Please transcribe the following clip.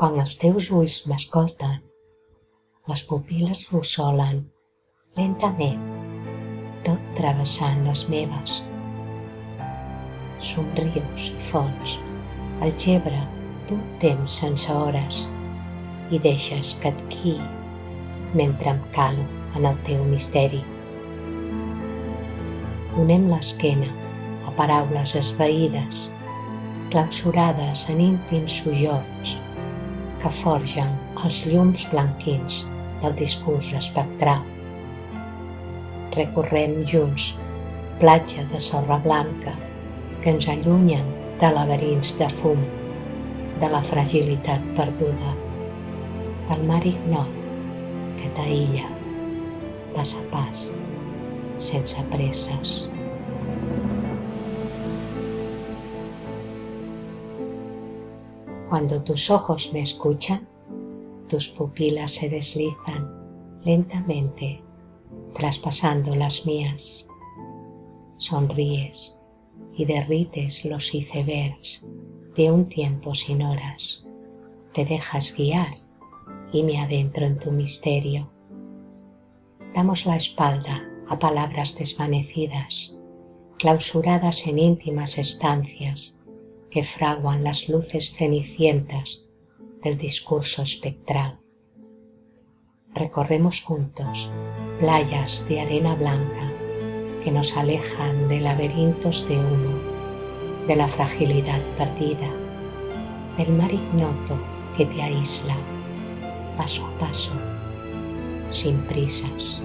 Quan els teus ulls m'escolten, les pupil·les rossolen lentament, tot travessant les meves. Somrius i fons, el gebre d'un temps sense hores i deixes que et guiï mentre em calo en el teu misteri. Donem l'esquena a paraules esvaïdes, clausurades en íntims sujords que forgen els llums blanquins del discurs espectral. Recorrem junts platja de sorra blanca que ens allunyen de laberints de fum, de la fragilitat perduda, del mar ignot que t'aïlla pas a pas, sense presses. Cuando tus ojos me escuchan, tus pupilas se deslizan lentamente, traspasando las mías. Sonríes y derrites los icebergs de un tiempo sin horas. Te dejas guiar y me adentro en tu misterio. Damos la espalda a palabras desvanecidas, clausuradas en íntimas estancias que fraguan las luces cenicientas del discurso espectral. Recorremos juntos playas de arena blanca que nos alejan de laberintos de humo, de la fragilidad perdida, del mar ignoto que te aísla, paso a paso, sin prisas.